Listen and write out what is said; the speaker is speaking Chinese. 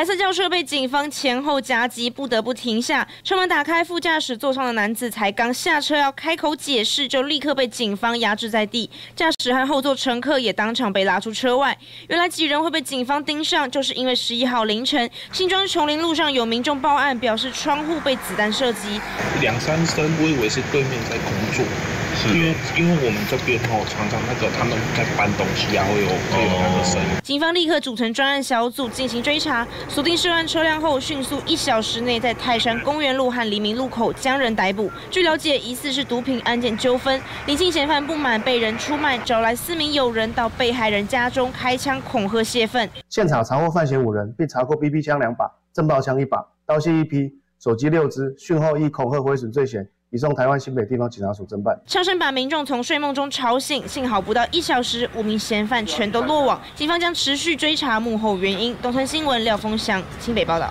白色轿车被警方前后夹击，不得不停下。车门打开，副驾驶座上的男子才刚下车要开口解释，就立刻被警方压制在地。驾驶和后座乘客也当场被拉出车外。原来几人会被警方盯上，就是因为十一号凌晨，新庄琼林路上有民众报案，表示窗户被子弹射击。两三声，我以为是对面在工作。因为因为我们这边哦，常常那个他们在搬东西啊，会有会有那个声音。警方立刻组成专案小组进行追查，锁定涉案车辆后，迅速一小时内在泰山公园路和黎明路口将人逮捕。据了解，疑似是毒品案件纠纷，林姓嫌犯不满被人出卖，找来四名友人到被害人家中开枪恐吓泄愤。现场查获犯嫌五人，并查获 BB 枪两把、震爆枪一把、刀械一批、手机六支，讯后以恐吓毁损罪嫌。移送台湾新北地方警察署侦办。枪声把民众从睡梦中吵醒，幸好不到一小时，五名嫌犯全都落网。警方将持续追查幕后原因。东森新闻廖峰祥，新北报道。